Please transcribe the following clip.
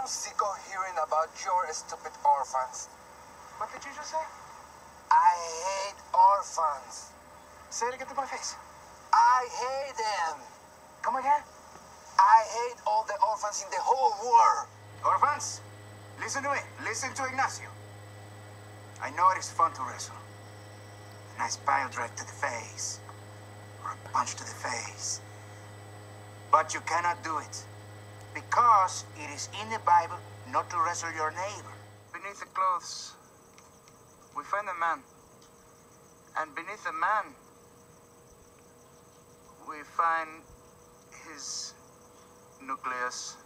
I'm sick of hearing about your stupid orphans. What did you just say? I hate orphans. Say it again to my face. I hate them. Come again. I hate all the orphans in the whole world. Orphans, listen to me. Listen to Ignacio. I know it is fun to wrestle. A nice pile drive to the face. Or a punch to the face. But you cannot do it. Because it is in the Bible not to wrestle your neighbor. Beneath the clothes, we find a man. And beneath the man, we find his nucleus.